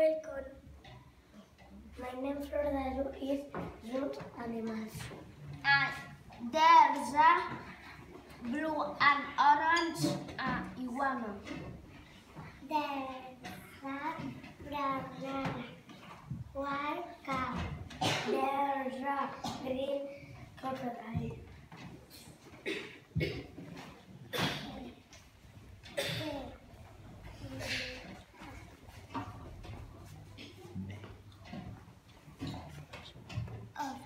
Welcome. My name for the zoo is Zoo Animals. And there's a blue and orange uh, iguana. There's a brown and white cow. There's a green crocodile.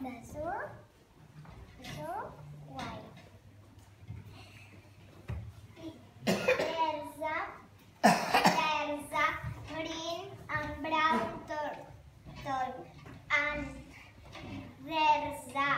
Baso, baso, white. Persa, persa, green and brown turtle. And there's a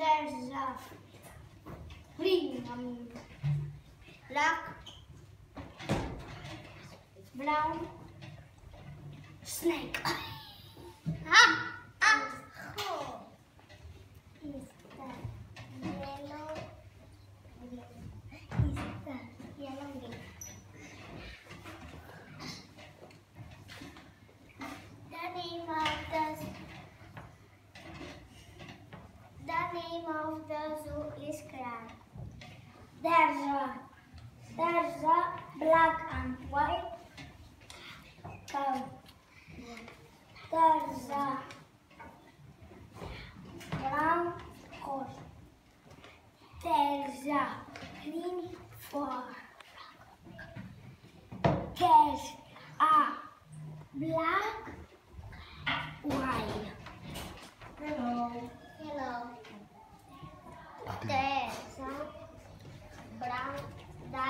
Terza. Prima. Black. blauw, Snake. ha. Name of the zoo is crab. There's a there's a black and white cow. There's a brown horse. There's a green frog. There's a black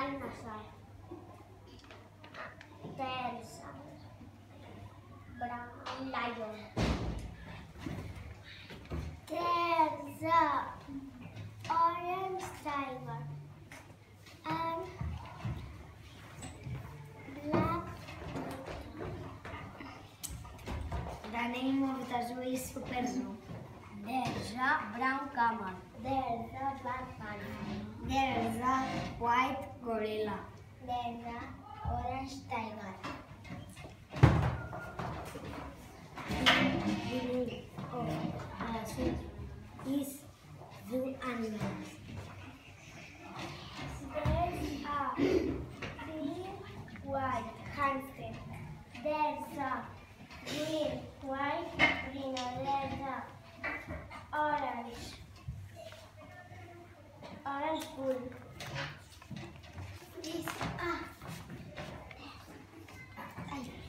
trabalho nessa terça brasileira. Terça. orange tiger and black da nenhuma tá azul e super azul. A brown camel. There's a black panther. There's a white gorilla. There's a orange tiger. Meaning This a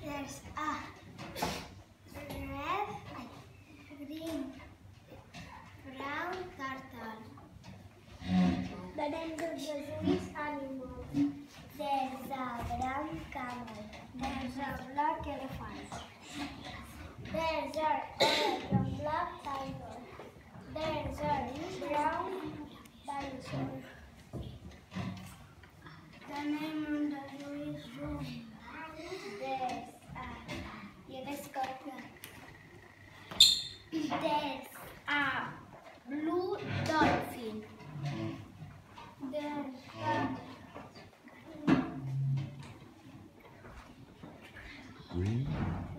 there's a red green brown animals. There's a brown camel. There's a black elephant. There's a orange black tiger. There's a brown green.